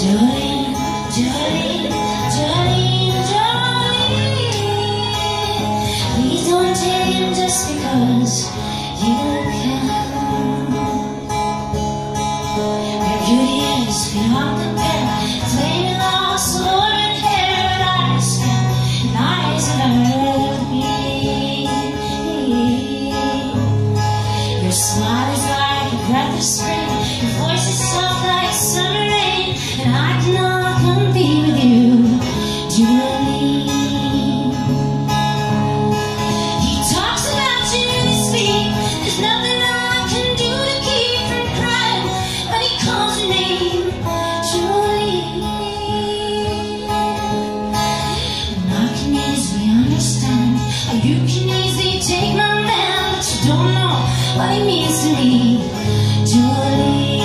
Jolene, Jolene, Jolene, Jolene Please don't take him just because you Your beauty is beyond compare eyes that Your smile is like a breath of spring easily take my man, but you don't know what he means to me, Julie.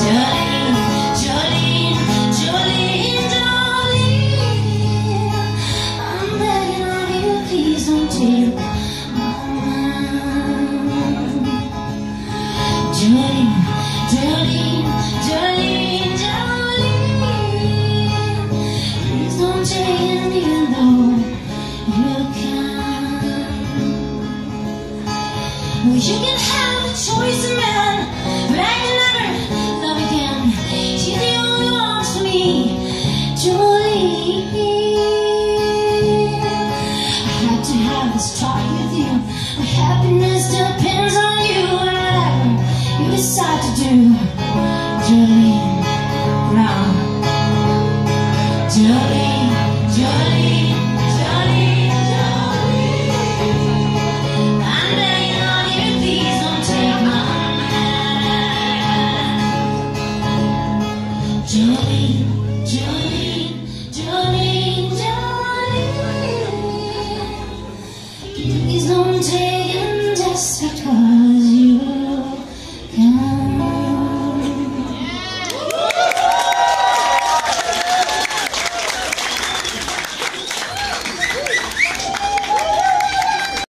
Jolene, Jolene, Jolene, Jolene. I'm begging of you, please don't take my man. Jolene, Jolene, you can have a choice of man, but I can never love again. He's the only one for me, Jolene. I had to have this talk with you. My happiness depends on you, and whatever you decide to do, Julie Brown. Jolene, I'm digging.